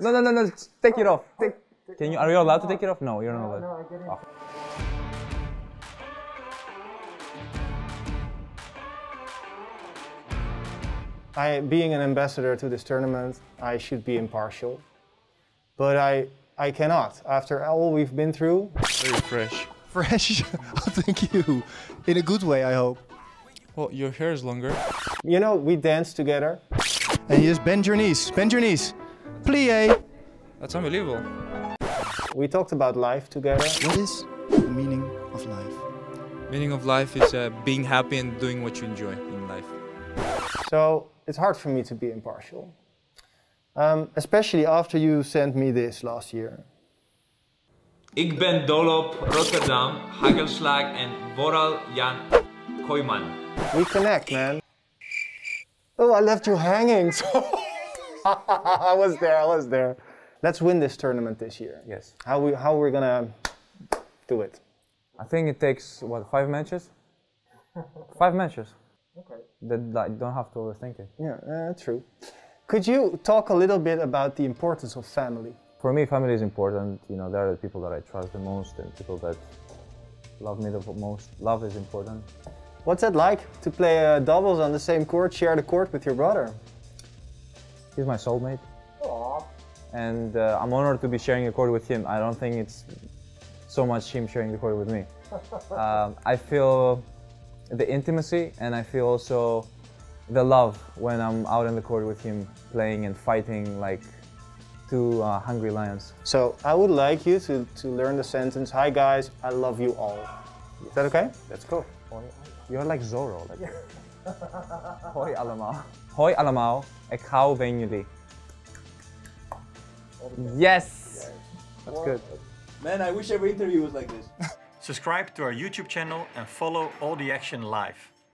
No, no, no, no. Take it oh. off. Take, can you? Are you allowed to take it off? No, you're not allowed. No, I get it. Oh. I, being an ambassador to this tournament, I should be impartial. But I, I cannot. After all we've been through, Very fresh. Fresh. oh, thank you. In a good way, I hope. Well, your hair is longer. you know, we danced together. And you just bend your knees. Bend your knees. Plie. That's unbelievable. We talked about life together. What is the meaning of life? Meaning of life is uh, being happy and doing what you enjoy in life. So it's hard for me to be impartial. Um, especially after you sent me this last year. Ik ben dol op Rotterdam, Hagelslag en vooral Jan Kooijman. We connect, man. Oh, I left you hanging. I was there, I was there. Let's win this tournament this year. Yes. How we how we're gonna do it? I think it takes what five matches. five matches. Okay. That like, don't have to overthink it. Yeah, uh, true. Could you talk a little bit about the importance of family? For me, family is important. You know, they're the people that I trust the most and people that love me the most. Love is important. What's it like to play uh, doubles on the same court, share the court with your brother? He's my soulmate. And uh, I'm honored to be sharing a court with him. I don't think it's so much him sharing the court with me. um, I feel the intimacy and I feel also the love when I'm out in the court with him playing and fighting like two uh, hungry lions. So I would like you to, to learn the sentence, Hi guys, I love you all. Is that okay? That's cool. You're like Zorro. Like. Hoi allemaal. Hoi allemaal. Ik hou van. Yes! That's good. Man, I wish every interview was like this. Subscribe to our YouTube channel and follow All the Action live.